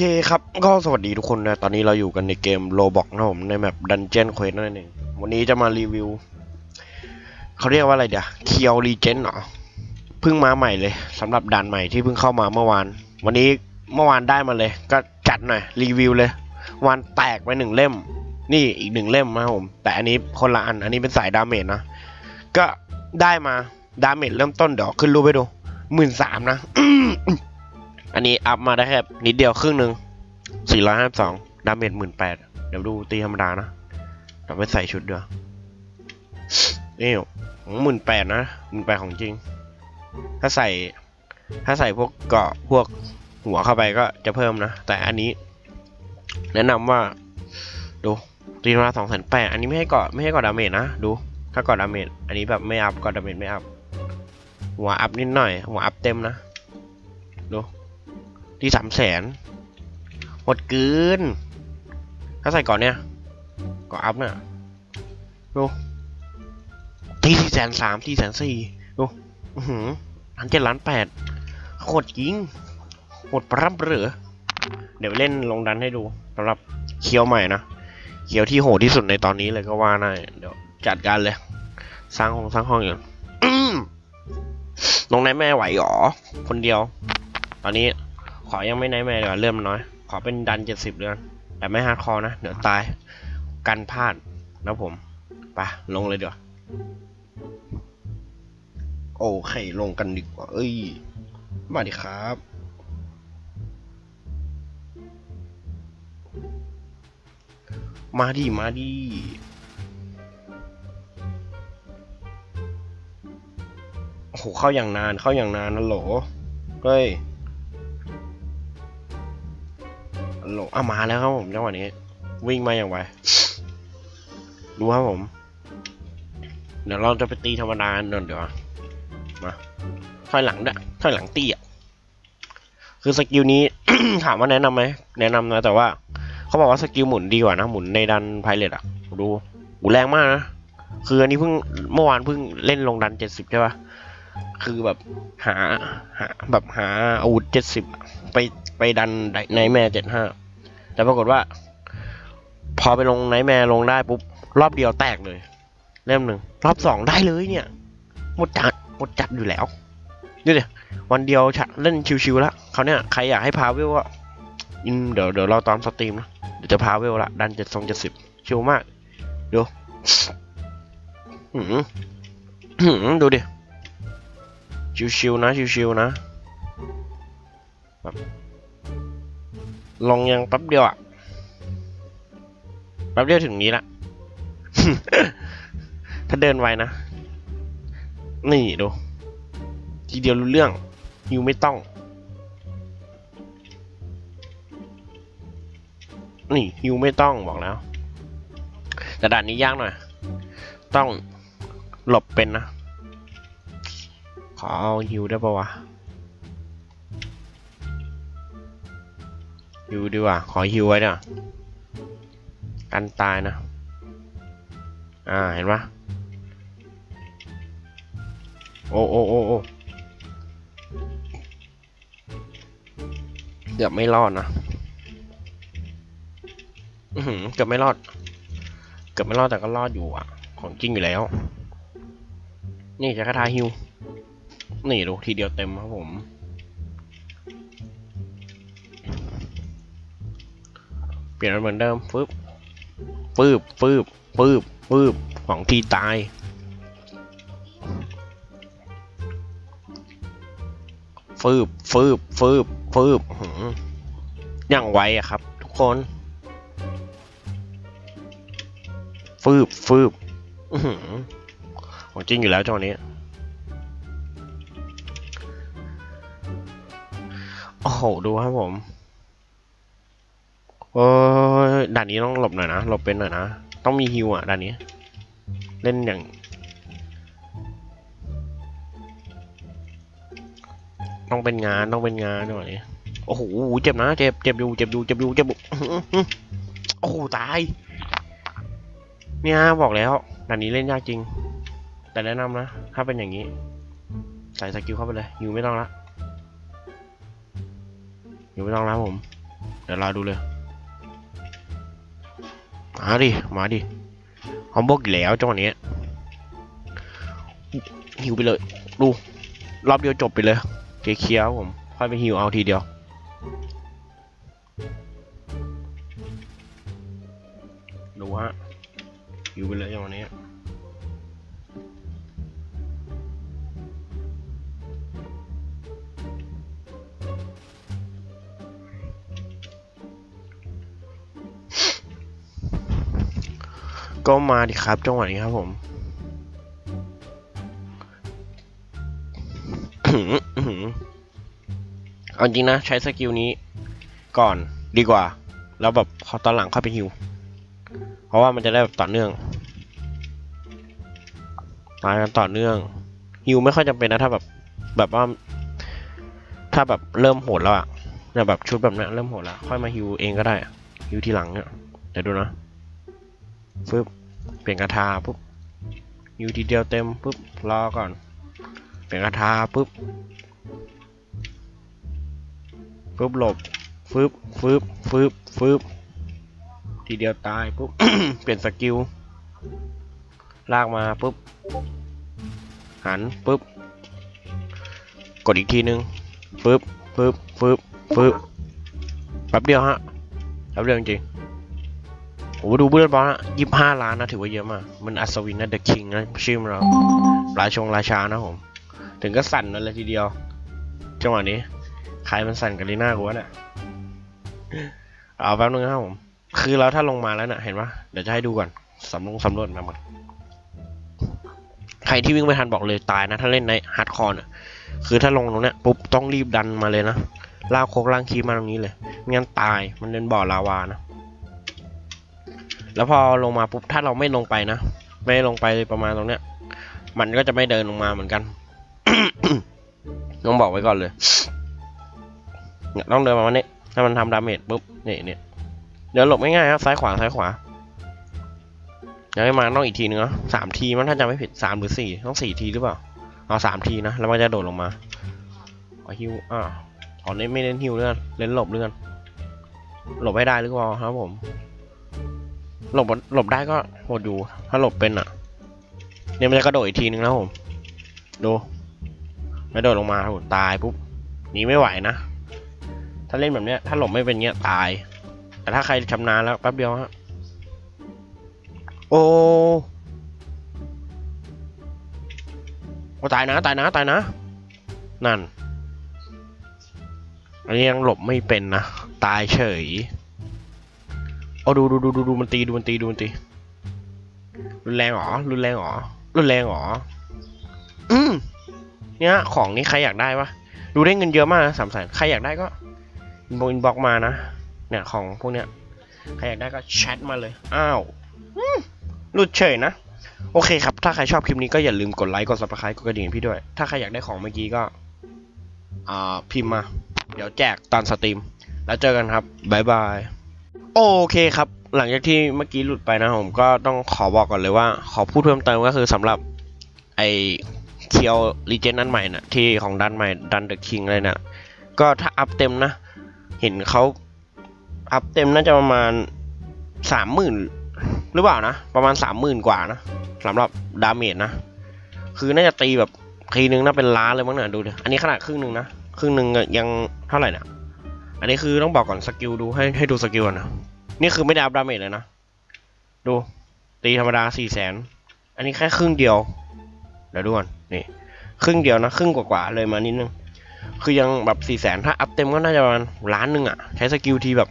เคครับ ก็สวัสดีทุกคนนะ ตอนนี้เราอยู่กันในเกมโ o บอกนะผมในแมป Dungeon Quest นั่นเอง วันนี้จะมารีวิว เขาเรียกว่าอะไรเดี๋ยวเคียวรีเจนเหรอเพิ่งมาใหม่เลยสำหรับด่านใหม่ที่เพิ่งเข้ามาเมื่อวาน วันนี้เมื่อวานได้มาเลย ก็จัดหน่อยรีวิวเลย วันแตกไปหนึ่งเล่ม นี่อีกหนึ่งเล่มนะผม แต่อันนี้คนละอัน อันนี้เป็นสายดาเมจนะ ก็ได้มาดาเมจเริ่มต้นเดี๋ยวขึ้นรูปไปดูหมื่นสามนะ อันนี้อัพมาได้แค่นิดเดียวครึ่งหนึ่งสี่ร้อยห้าสองดาเมจหมื่นแปดเดี๋ยวดูตีธรรมดานะเดี๋ยวไปใส่ชุดเดียวนี่ของหมื่นแปดนะหมื่นแปดของจริง ถ้าใส่ ถ้าใส่พวกเกาะพวกหัวเข้าไปก็จะเพิ่มนะ แต่อันนี้ แนะนำว่าดูตีธรรมดาสองแสนแปดอันนี้ไม่ให้เกาะไม่ให้เกาะดาเมจนะ ดู ถ้าเกาะดาเมจอันนี้แบบไม่อัพเกาะดาเมจไม่อัพหัวอัพนิดหน่อย หัวอัพเต็มนะ ดู ที่สามแสนหมดเกิน ถ้าใส่ก่อนเนี่ยก่อนอัพเนี่ยดูที่สี่แสนสามที่แสนสี่ดูอือหือล้านเจ็ดล้านแปดโคตรจริงหมดปรับเหรือ เดี๋ยวเล่นลงดันให้ดูสำหรับเคียวใหม่นะเคียวที่โหดที่สุดในตอนนี้เลยก็ว่าได้เดี๋ยวจัดการเลย สร้างห้องสร้างห้องอยู่ลงในแม่ไหวหรอ คนเดียว ตอนนี้ ขอยังไม่ในแม่เดี๋ยวาเริ่มน้อย ขอเป็นดันเจ็ดสิบเดือนแต่ไม่ฮาร์ดคอร์นะ เดี๋ยวตาย กันพลาดนะผมไปลงเลยเดี๋ยวาโอเค ลงกันดีกว่า เอ้ย มาดิครับมาดิ มาดิ โอ้โห เข้าอย่างนาน เข้าอย่างนานนะโหลเฮ้ย ฮัลโหลอะมาแล้วครับผมจังหวะนี้ วิ่งมาอย่างไวดูครับผม เดี๋ยวเราจะไปตีธรรมดาเดี๋ยวเดี๋ยวมาถอยหลังด้วยถอยหลังตีอะคือสกิลนี้ ถามว่าแนะนำไหมแนะนำนะ แต่ว่าเขาบอกว่าสกิลหมุนดีกว่านะ หมุนในดันไพเรตอะดูหูแรงมากนะ คืออันนี้เพิ่งเมื่อวานเพิ่งเล่นลงดันเจ็ดสิบใช่ปะคือแบบหาหาแบบหาอาวุธเจ็ดสิบไป ไปดันในแม่เจ็ดห้าแต่ปรากฏว่า พอไปลงไนแม่ลงได้ปุ๊บ รอบเดียวแตกเลย เล่มหนึ่ง รอบสองได้เลยเนี่ย หมดจัดหมดจัดอยู่แล้วนี่เดี๋ยววันเดียวฉะเล่น chill ๆแล้วเขาเนี่ยใครอยากให้พาเวลก็อืมเดี๋ยวเดี๋ยวเราตอน stream นะเดี๋ยวจะพาเวลละดันเจ็ดสองเจ็ดสิบ chill มากดูหืมหืมดูดิชิวๆนะชิวๆนะแบบ ลงยังแป๊บเดียวอะแป๊บเดียวถึงนี้ละ ถ้าเดินไวนะ นี่ดู ทีเดียวรู้เรื่องยูไม่ต้อง นี่ยูไม่ต้องบอกแล้วแต่ด่านนี้ยากหน่อย ต้องหลบเป็นนะ ขอเอาฮิวได้ปะวะ ฮิวดีกว่า ขอฮิวไว้เนี่ยกันตายนะ อ่า เห็นปะโอ้โอ้โอ้โอ้เกือบไม่รอดนะอือหือเกือบไม่รอด เกือบไม่รอดแต่ก็รอดอยู่อะ ของจริงอยู่แล้ว นี่จะคาถาฮิว นี่ดูทีเดียวเต็มครับผม เปลี่ยนเหมือนเดิมฟึบฟืบฟืบฟืบฟืบของทีตาย ฟืบฟืบฟืบฟืบอย่างไวอะครับ ทุกคน ฟืบฟืบของจริงอยู่แล้วจังนี้ โอ้โห ดูครับผม โอ้ยด่านนี้ต้องหลบหน่อยนะหลบเป็นหน่อยนะ ต้องมีฮิวอะด่านนี้ เล่นอย่าง ต้องเป็นงานต้องเป็นงานหน่อยโอ้โหเจ็บนะเจ็บเจ็บอยู่เจ็บอยู่เจ็บอยู่เจ็บอยู่โอ้โหตาย เนี่ยบอกแล้วด่านนี้เล่นยากจริง แต่แนะนำนะ ถ้าเป็นอย่างนี้ใส่ skill เข้าไปเลย heal ไม่ต้องละ heal ไม่ต้องละผม เดี๋ยวรอดูเลย มาดิ มาดิฮอมบกอีกแล้วจังหวะนี้หิวไปเลย ดู รอบเดียวจบไปเลยเคลียร์ผมค่อยไปหิวเอาทีเดียวดูฮะหิวไปเลยจังหวะนี้ ก็มาดิครับจังหวะนี้ครับผมเอาจริงนะ ใช้สกิลนี้ก่อนดีกว่า แล้วแบบพอตอนหลังค่อยไปฮิว เพราะว่ามันจะได้แบบต่อเนื่องตายกันต่อเนื่องฮิวไม่ค่อยจำเป็นนะถ้าแบบแบบว่า ถ้าแบบเริ่มโหดแล้วอะเนี่ยแบบชุดแบบนี้ยเริ่มโหดแล้ว ค่อยมาฮิวเองก็ได้ฮิวทีหลังเนี่ยเดี๋ยวดูนะฟึบ เปลี่ยนกระทาปุ๊บฮิวทีเดียวเต็มปุ๊บรอก่อน เปลี่ยนกระทาปุ๊บฟึบหลบฟึบฟึบฟึบฟึบทีเดียวตายปุ๊บ เปลี่ยน skill ลากมาปุ๊บ หันปุ๊บ กดอีกทีนึงฟึบฟึบฟึบฟึบแป๊บเดียวฮะแป๊บเดียวจริง ๆโอ้ดูเบื้องบอลนะยี่ห้าล้านนะถือว่าเยอะมาก มันอัศวินนะ the king นะชื่อมันเราราชงราชานะผม ถึงก็สั่นนั่นเลยทีเดียว จังหวะนี้ใครมันสั่นกับลีน่ากูวะเนี่ยเอาแป๊บนึงครับผม คือเราถ้าลงมาแล้วเนี่ยเห็นปะเดี๋ยวจะให้ดูก่อนสำรวจสำรวจมาหมดใครที่วิ่งไม่ทันบอกเลยตายนะ ถ้าเล่นในฮาร์ดคอร์เนี่ยคือถ้าลงตรงเนี้ยปุ๊บต้องรีบดันมาเลยนะลากโคกล่างคีมาตรงนี้เลยไม่งั้นตายมันเป็นบ่อลาวานะ แล้วพอลงมาปุ๊บถ้าเราไม่ลงไปนะ ไม่ลงไปประมาณตรงเนี้ย มันก็จะไม่เดินลงมาเหมือนกันต้องบอกไว้ก่อนเลยเนี่ยต้องเดินมาวันนี้ถ้ามันทำ damage ปุ๊บนี่เนี่ยเดี๋ยวหลบง่ายๆครับซ้ายขวาซ้ายขวาเดี๋ยวให้มาต้องอีกทีนึงเนาะสามทีมันถ้าจำไม่ผิดสามหรือสี่ต้องสี่ทีหรือเปล่าเอาสามทีนะแล้วมันจะโดดลงมาเอาฮิวอ่าขอเน้นไม่เน้นฮิวเลื่อนเล่นหลบเลื่อนหลบให้ได้หรือเปล่าครับผม หลบหลบได้ก็โหดอยู่ถ้าหลบเป็นอะ เนี่ยมันจะกระโดดอีกทีนึงนะผม ดูไม่โดดลงมาผมตายปุ๊บหนีไม่ไหวนะ ถ้าเล่นแบบเนี้ย ถ้าหลบไม่เป็นเงี้ยตาย แต่ถ้าใครชำนาญแล้วแป๊บเดียวฮะ โอ้โอ้ตายนะตายนะตายนะ นั่น อันนี้ยังหลบไม่เป็นนะ ตายเฉย โอ้ดูดูดูดูดูมันตีดูมันตีดูมันตีรุนแรงเหรอรุนแรงเหรอรุนแรงเหรออืมเนี่ยของนี้ใครอยากได้ปะดูได้เงินเยอะมากนะสามแสนใครอยากได้ก็ inbox inbox มานะเนี่ยของพวกเนี้ยใครอยากได้ก็แชทมาเลยอ้าวอืมหลุดเฉยนะโอเคครับ ถ้าใครชอบคลิปนี้ก็อย่าลืมกดไลค์ กด subscribe กดกระดิ่งพี่ด้วย ถ้าใครอยากได้ของเมื่อกี้ก็อ่าพิมพ์มา เดี๋ยวแจกตอน stream แล้วเจอกันครับ บ๊ายบาย โอเคครับ หลังจากที่เมื่อกี้หลุดไปนะผมก็ต้องขอบอกก่อนเลยว่า ขอพูดเพิ่มเติมก็คือสำหรับไอเคียว legend นั่นใหม่นะที่ของดันใหม่ดัน the king เลยนะก็ถ้า up เต็มนะ เห็นเขา up เต็มน่าจะประมาณสามหมื่นหรือเปล่านะ ประมาณสามหมื่นกว่านะสำหรับ damage นะ คือน่าจะตีแบบทีนึงน่าเป็นล้านเลยมั้งเนี่ยดูดิอันนี้ขนาดครึ่งหนึ่งนะ ครึ่งหนึ่งยังเท่าไหร่นะ อันนี้คือต้องบอกก่อน skill ดูให้ให้ดู skill ก่อนนะ นี่คือไม่ได้ up damage เลยนะ ดู ตีธรรมดาสี่แสน อันนี้แค่ครึ่งเดียว เดี๋ยวดูก่อน นี่ ครึ่งเดียวนะ ครึ่งกว่าๆเลยมานิดนึง คือยังแบบสี่แสนถ้า up เต็มก็น่าจะประมาณล้านหนึ่งอะใช้ skill ทีแบบ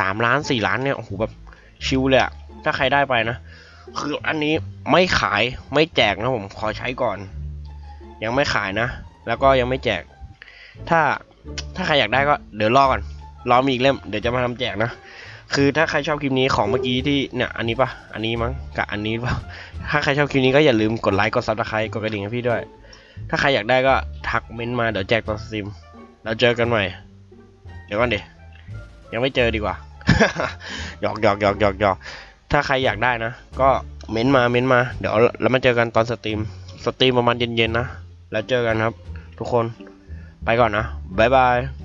สามล้านสี่ล้านเนี่ย โอ้โหแบบ chill เลยอะถ้าใครได้ไปนะ คืออันนี้ไม่ขายไม่แจกนะผมขอใช้ก่อน ยังไม่ขายนะ แล้วก็ยังไม่แจก ถ้า ถ้าใครอยากได้ก็เดี๋ยวรอก่อนรอมีอีกเล่มเดี๋ยวจะมาทำแจกนะคือถ้าใครชอบคลิปนี้ของเมื่อกี้ที่เนี่ยอันนี้ปะอันนี้มั้งกับอันนี้ปะถ้าใครชอบคลิปนี้ก็อย่าลืมกดไลค์กด subscribe กดกระดิ่งให้พี่ด้วย ถ้าใครอยากได้ก็ทักเมนต์มาเดี๋ยวแจกตอน stream เราเจอกันใหม่ เดี๋ยวก่อนดิยังไม่เจอดีกว่าหยอกหยอกหยอกหยอกหยอกถ้าใครอยากได้นะ ก็เม้นต์มาเม้นต์มา เดี๋ยวเรามาเจอกันตอน stream stream ประมาณเย็นๆนะ แล้วเจอกันครับ ทุกคน ไปก่อนนะ บ๊ายบาย